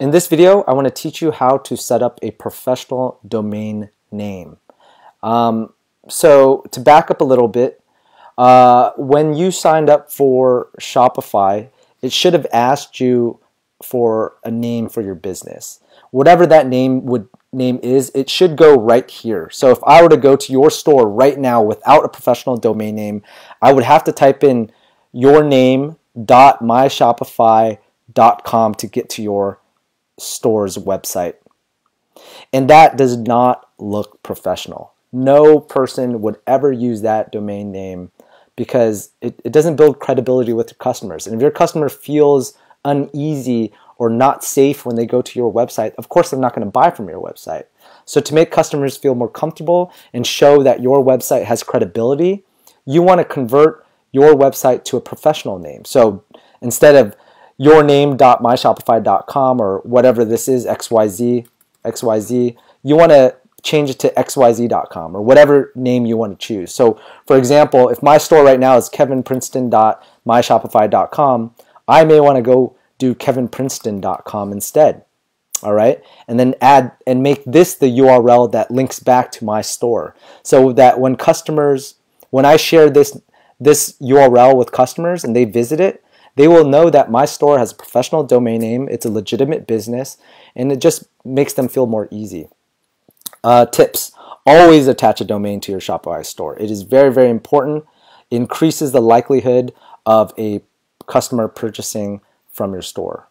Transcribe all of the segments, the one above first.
In this video, I want to teach you how to set up a professional domain name. Um, so to back up a little bit, uh, when you signed up for Shopify, it should have asked you for a name for your business. Whatever that name would name is, it should go right here. So if I were to go to your store right now without a professional domain name, I would have to type in your name dot myshopify.com to get to your store's website. And that does not look professional. No person would ever use that domain name because it, it doesn't build credibility with your customers. And if your customer feels uneasy or not safe when they go to your website, of course they're not going to buy from your website. So to make customers feel more comfortable and show that your website has credibility, you want to convert your website to a professional name. So instead of yourname.myshopify.com or whatever this is, XYZ, XYZ, you want to change it to xyz.com or whatever name you want to choose. So, for example, if my store right now is kevinprinceton.myshopify.com, I may want to go do kevinprinceton.com instead. All right, and then add and make this the URL that links back to my store, so that when customers, when I share this this URL with customers and they visit it, they will know that my store has a professional domain name, it's a legitimate business, and it just makes them feel more easy. Uh, tips always attach a domain to your Shopify store. It is very, very important. increases the likelihood of a customer purchasing from your store.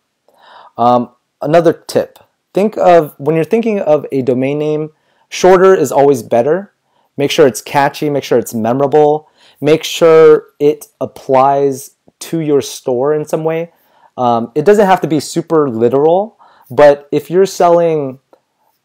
Um, another tip think of when you're thinking of a domain name, shorter is always better. Make sure it's catchy, make sure it's memorable, make sure it applies to your store in some way. Um, it doesn't have to be super literal, but if you're selling,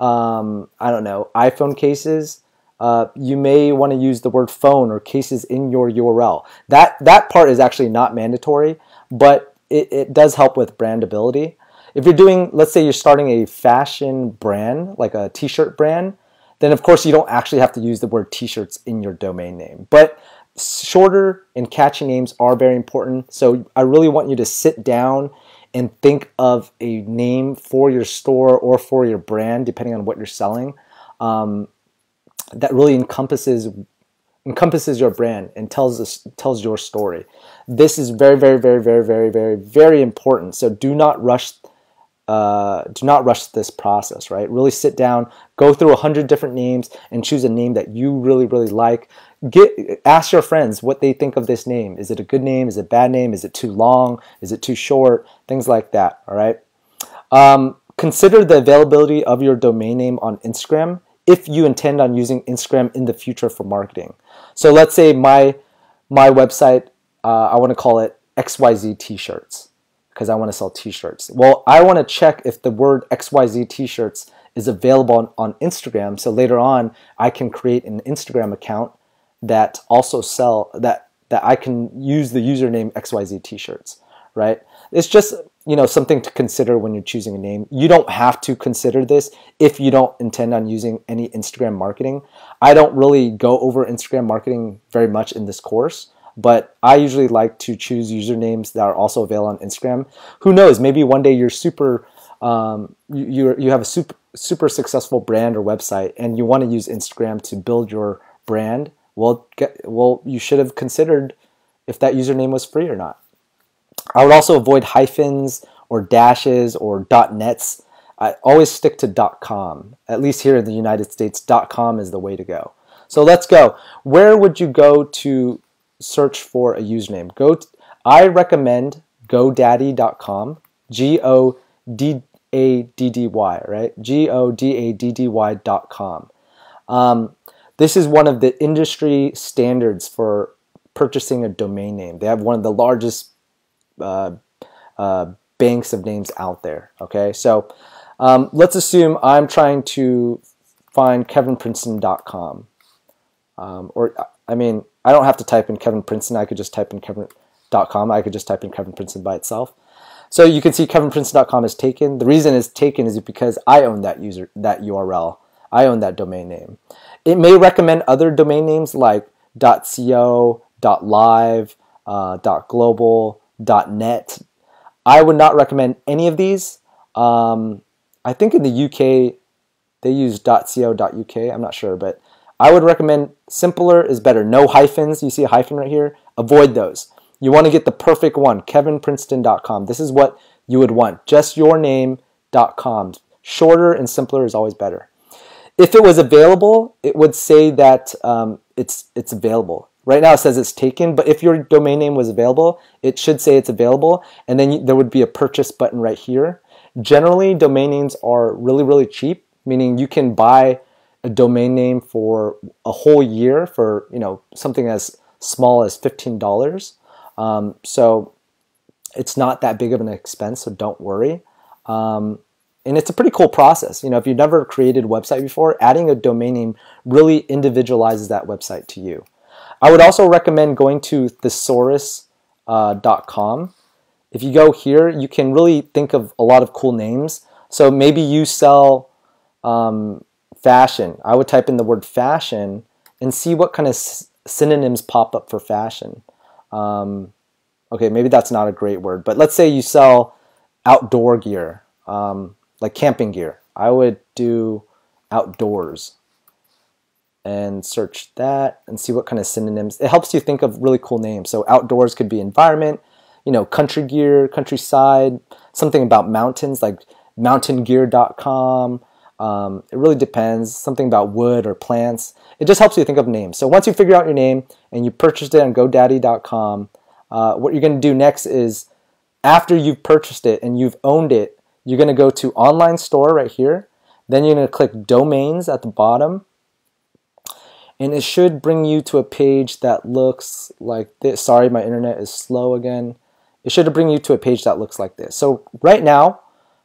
um, I don't know, iPhone cases, uh, you may want to use the word phone or cases in your URL. That that part is actually not mandatory, but it, it does help with brandability. If you're doing, let's say you're starting a fashion brand, like a t-shirt brand, then of course you don't actually have to use the word t-shirts in your domain name. But shorter and catchy names are very important. So I really want you to sit down and think of a name for your store or for your brand, depending on what you're selling, um, that really encompasses encompasses your brand and tells us tells your story. This is very, very, very, very, very, very, very important. So do not rush uh, do not rush this process, right? Really sit down, go through a hundred different names, and choose a name that you really, really like. Get ask your friends what they think of this name. Is it a good name? Is it a bad name? Is it too long? Is it too short? Things like that. All right. Um, consider the availability of your domain name on Instagram if you intend on using Instagram in the future for marketing. So let's say my my website, uh, I want to call it XYZ T-shirts because I want to sell t-shirts. Well, I want to check if the word XYZ t-shirts is available on, on, Instagram so later on I can create an Instagram account that also sell that that I can use the username XYZ t-shirts, right? It's just, you know, something to consider when you're choosing a name. You don't have to consider this if you don't intend on using any Instagram marketing. I don't really go over Instagram marketing very much in this course but I usually like to choose usernames that are also available on Instagram. Who knows? Maybe one day you're super, um, you you have a super super successful brand or website, and you want to use Instagram to build your brand. Well, get, well, you should have considered if that username was free or not. I would also avoid hyphens or dashes or .nets. I always stick to .com. At least here in the United States, .com is the way to go. So let's go. Where would you go to search for a username. Go. I recommend GoDaddy.com. G O D A D D Y. Right. G O D A D D Y.com. Um, this is one of the industry standards for purchasing a domain name. They have one of the largest uh, uh, banks of names out there. Okay, so um, let's assume I'm trying to find kevinprinceton.com. Um, or I mean, I don't have to type in Kevin Princeton. I could just type in Kevin.com. I could just type in Kevin Princeton by itself. So you can see kevinprinceton.com is taken. The reason it's taken is because I own that user that URL. I own that domain name. It may recommend other domain names like .co, .live, uh, .global, .net. I would not recommend any of these. Um, I think in the UK they use .co.uk. I'm not sure, but I would recommend simpler is better. No hyphens. You see a hyphen right here? Avoid those. You want to get the perfect one, kevinprinceton.com. This is what you would want. Just your name.com. Shorter and simpler is always better. If it was available, it would say that um, it's it's available. Right now it says it's taken, but if your domain name was available, it should say it's available, and then there would be a purchase button right here. Generally, domain names are really, really cheap, meaning you can buy a domain name for a whole year for you know something as small as fifteen dollars. Um, so it's not that big of an expense, so don't worry. Um, and it's a pretty cool process. You know, if you've never created a website before, adding a domain name really individualizes that website to you. I would also recommend going to thesaurus.com. Uh, if you go here, you can really think of a lot of cool names. So maybe you sell um, fashion. I would type in the word fashion and see what kind of synonyms pop up for fashion. Um, okay, maybe that's not a great word, but let's say you sell outdoor gear. Um, like camping gear. I would do outdoors and search that and see what kind of synonyms. It helps you think of really cool names. So outdoors could be environment, you know, country gear, countryside, something about mountains like mountaingear.com. Um, it really depends. Something about wood or plants. It just helps you think of names. So once you figure out your name and you purchased it on GoDaddy.com, uh, what you're going to do next is after you've purchased it and you've owned it, you're going to go to online store right here. Then you're going to click domains at the bottom. And it should bring you to a page that looks like this. Sorry, my internet is slow again. It should bring you to a page that looks like this. So right now,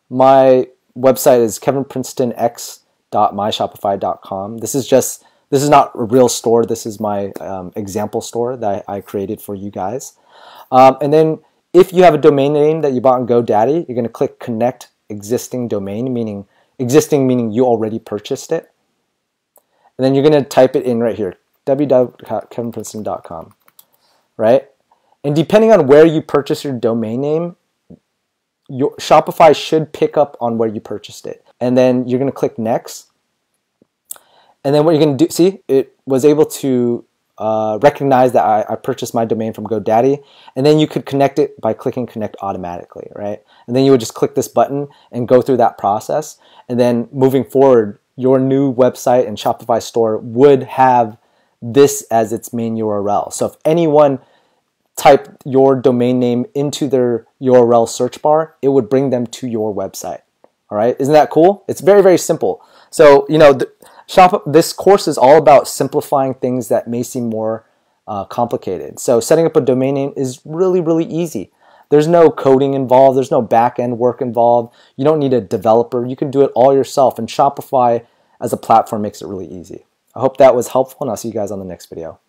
my website is kevinprincetonx.myshopify.com. This is just, this is not a real store. This is my um, example store that I created for you guys. Um, and then if you have a domain name that you bought on GoDaddy, you're going to click connect existing domain, meaning existing meaning you already purchased it. And then you're going to type it in right here, www.kevinprinceton.com, right? And depending on where you purchase your domain name, your Shopify should pick up on where you purchased it. And then you're going to click next. And then what you're going to do, see, it was able to uh, recognize that I, I, purchased my domain from GoDaddy, and then you could connect it by clicking connect automatically, right? And then you would just click this button and go through that process. And then moving forward, your new website and Shopify store would have this as its main URL. So if anyone typed your domain name into their URL search bar, it would bring them to your website. All right, isn't that cool? It's very, very simple. So, you know, Shop, this course is all about simplifying things that may seem more uh, complicated. So setting up a domain name is really, really easy. There's no coding involved. There's no back-end work involved. You don't need a developer. You can do it all yourself. And Shopify as a platform makes it really easy. I hope that was helpful, and I'll see you guys on the next video.